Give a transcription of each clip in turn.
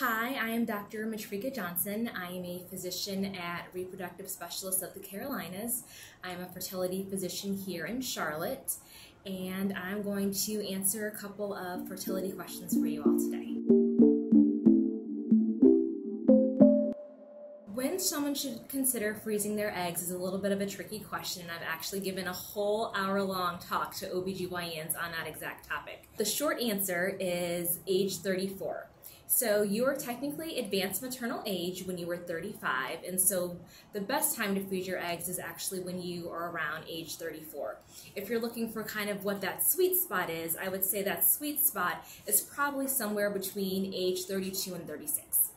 Hi, I am Dr. Matrika Johnson. I am a physician at Reproductive Specialists of the Carolinas. I am a fertility physician here in Charlotte, and I'm going to answer a couple of fertility questions for you all today. When someone should consider freezing their eggs is a little bit of a tricky question, and I've actually given a whole hour long talk to OBGYNs on that exact topic. The short answer is age 34. So you are technically advanced maternal age when you were 35, and so the best time to freeze your eggs is actually when you are around age 34. If you're looking for kind of what that sweet spot is, I would say that sweet spot is probably somewhere between age 32 and 36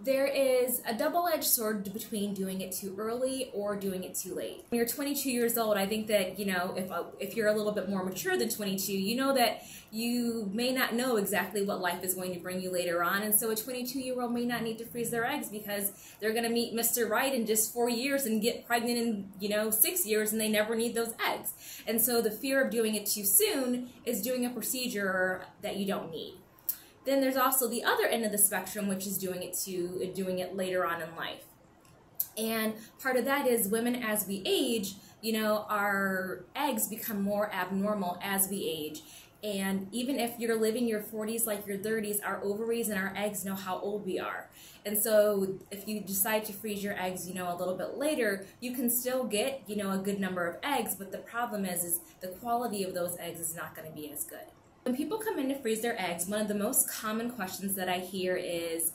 there is a double-edged sword between doing it too early or doing it too late. When you're 22 years old, I think that, you know, if, uh, if you're a little bit more mature than 22, you know that you may not know exactly what life is going to bring you later on. And so a 22-year-old may not need to freeze their eggs because they're going to meet Mr. Right in just four years and get pregnant in, you know, six years and they never need those eggs. And so the fear of doing it too soon is doing a procedure that you don't need. Then there's also the other end of the spectrum, which is doing it to doing it later on in life. And part of that is women as we age, you know, our eggs become more abnormal as we age. And even if you're living your 40s like your 30s, our ovaries and our eggs know how old we are. And so if you decide to freeze your eggs, you know, a little bit later, you can still get, you know, a good number of eggs, but the problem is is the quality of those eggs is not going to be as good. When people come in to freeze their eggs, one of the most common questions that I hear is,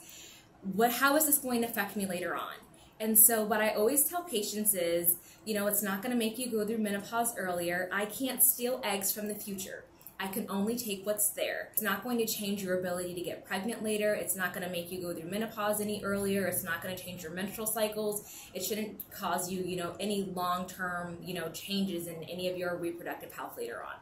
what, how is this going to affect me later on? And so what I always tell patients is, you know, it's not going to make you go through menopause earlier. I can't steal eggs from the future. I can only take what's there. It's not going to change your ability to get pregnant later. It's not going to make you go through menopause any earlier. It's not going to change your menstrual cycles. It shouldn't cause you, you know, any long-term, you know, changes in any of your reproductive health later on.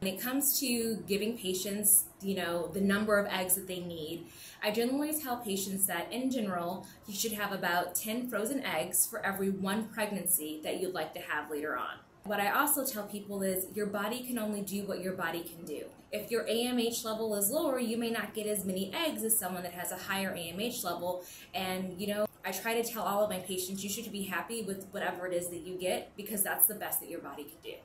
When it comes to giving patients, you know, the number of eggs that they need, I generally tell patients that in general, you should have about 10 frozen eggs for every one pregnancy that you'd like to have later on. What I also tell people is your body can only do what your body can do. If your AMH level is lower, you may not get as many eggs as someone that has a higher AMH level. And, you know, I try to tell all of my patients you should be happy with whatever it is that you get because that's the best that your body can do.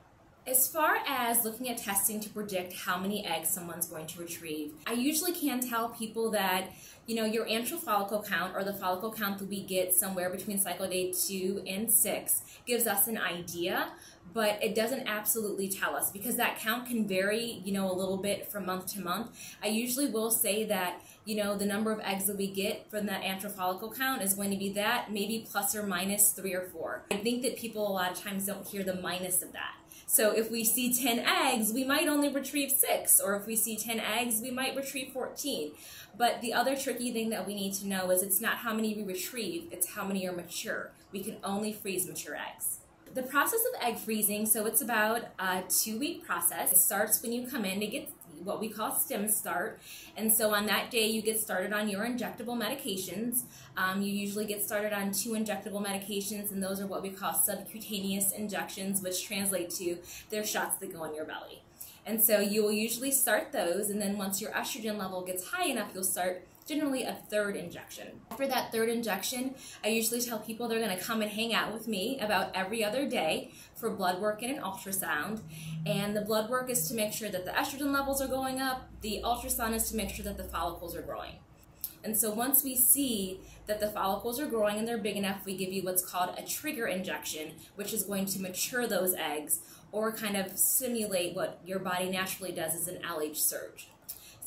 As far as looking at testing to predict how many eggs someone's going to retrieve, I usually can tell people that, you know, your antral follicle count or the follicle count that we get somewhere between cycle day two and six gives us an idea, but it doesn't absolutely tell us because that count can vary, you know, a little bit from month to month. I usually will say that, you know, the number of eggs that we get from that antral follicle count is going to be that, maybe plus or minus three or four. I think that people a lot of times don't hear the minus of that. So if we see 10 eggs, we might only retrieve six, or if we see 10 eggs, we might retrieve 14. But the other tricky thing that we need to know is it's not how many we retrieve, it's how many are mature. We can only freeze mature eggs. The process of egg freezing, so it's about a two week process. It starts when you come in to get what we call stim start. And so on that day, you get started on your injectable medications. Um, you usually get started on two injectable medications, and those are what we call subcutaneous injections, which translate to they're shots that go in your belly. And so you will usually start those, and then once your estrogen level gets high enough, you'll start generally a third injection. After that third injection, I usually tell people they're going to come and hang out with me about every other day for blood work and an ultrasound. And the blood work is to make sure that the estrogen levels are going up, the ultrasound is to make sure that the follicles are growing. And so once we see that the follicles are growing and they're big enough, we give you what's called a trigger injection, which is going to mature those eggs or kind of simulate what your body naturally does as an LH surge.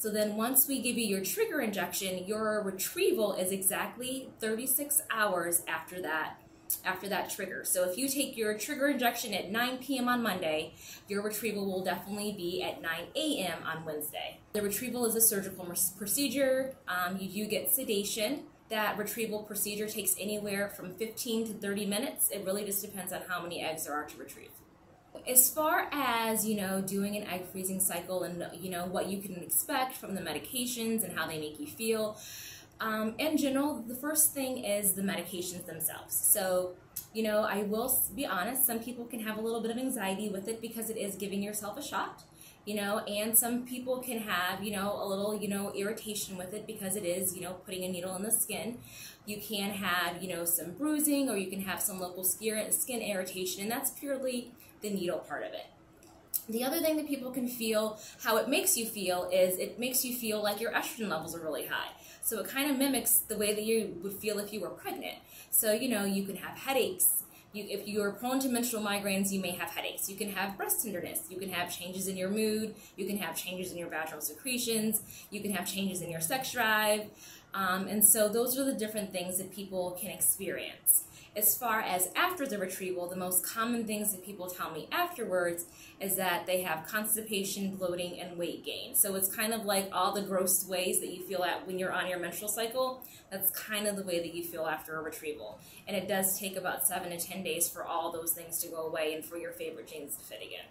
So then once we give you your trigger injection, your retrieval is exactly 36 hours after that after that trigger. So if you take your trigger injection at 9 p.m. on Monday, your retrieval will definitely be at 9 a.m. on Wednesday. The retrieval is a surgical procedure. Um, you do get sedation. That retrieval procedure takes anywhere from 15 to 30 minutes. It really just depends on how many eggs there are to retrieve as far as you know doing an egg freezing cycle and you know what you can expect from the medications and how they make you feel um, in general the first thing is the medications themselves so you know i will be honest some people can have a little bit of anxiety with it because it is giving yourself a shot you know, and some people can have, you know, a little, you know, irritation with it because it is, you know, putting a needle in the skin. You can have, you know, some bruising or you can have some local skin irritation, and that's purely the needle part of it. The other thing that people can feel, how it makes you feel, is it makes you feel like your estrogen levels are really high. So it kind of mimics the way that you would feel if you were pregnant. So, you know, you can have headaches. You, if you are prone to menstrual migraines, you may have headaches. You can have breast tenderness. You can have changes in your mood. You can have changes in your vaginal secretions. You can have changes in your sex drive. Um, and so those are the different things that people can experience. As far as after the retrieval, the most common things that people tell me afterwards is that they have constipation, bloating, and weight gain. So it's kind of like all the gross ways that you feel at when you're on your menstrual cycle. That's kind of the way that you feel after a retrieval. And it does take about seven to 10 days for all those things to go away and for your favorite jeans to fit again.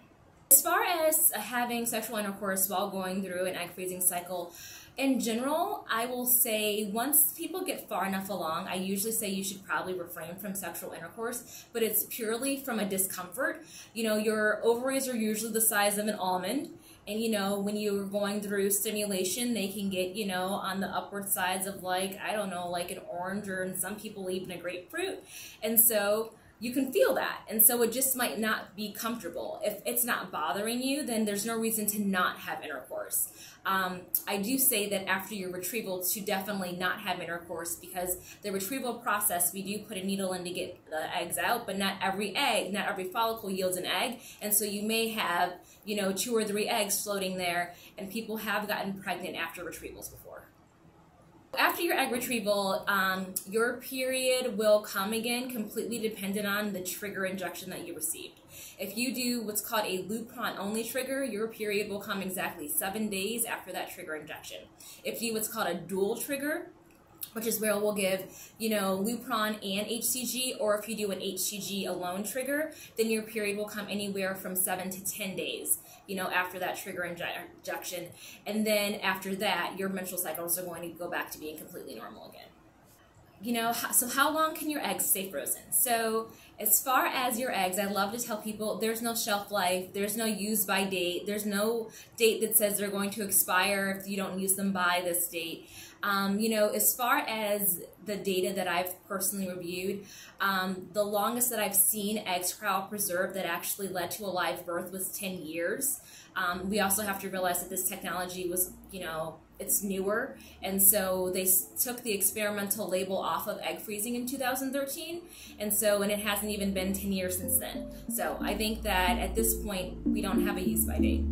As far as having sexual intercourse while going through an egg freezing cycle, in general, I will say once people get far enough along, I usually say you should probably refrain from sexual intercourse, but it's purely from a discomfort. You know, your ovaries are usually the size of an almond. And you know, when you're going through stimulation, they can get, you know, on the upward sides of like, I don't know, like an orange or in some people even a grapefruit. And so you can feel that. And so it just might not be comfortable. If it's not bothering you, then there's no reason to not have intercourse. Um, I do say that after your retrieval to definitely not have intercourse because the retrieval process, we do put a needle in to get the eggs out, but not every egg, not every follicle yields an egg. And so you may have, you know, two or three eggs floating there, and people have gotten pregnant after retrievals before. After your egg retrieval, um, your period will come again completely dependent on the trigger injection that you received. If you do what's called a Lupron only trigger, your period will come exactly seven days after that trigger injection. If you do what's called a dual trigger, which is where we'll give, you know, Lupron and HCG, or if you do an HCG alone trigger, then your period will come anywhere from seven to 10 days, you know, after that trigger injection. And then after that, your menstrual cycles are going to go back to being completely normal again. You know, so how long can your eggs stay frozen? So as far as your eggs, I love to tell people there's no shelf life, there's no use by date, there's no date that says they're going to expire if you don't use them by this date. Um, you know, as far as the data that I've personally reviewed, um, the longest that I've seen eggs cryopreserved that actually led to a live birth was 10 years. Um, we also have to realize that this technology was, you know, it's newer, and so they took the experimental label off of egg freezing in 2013, and so and it hasn't even been 10 years since then. So I think that at this point we don't have a use by date.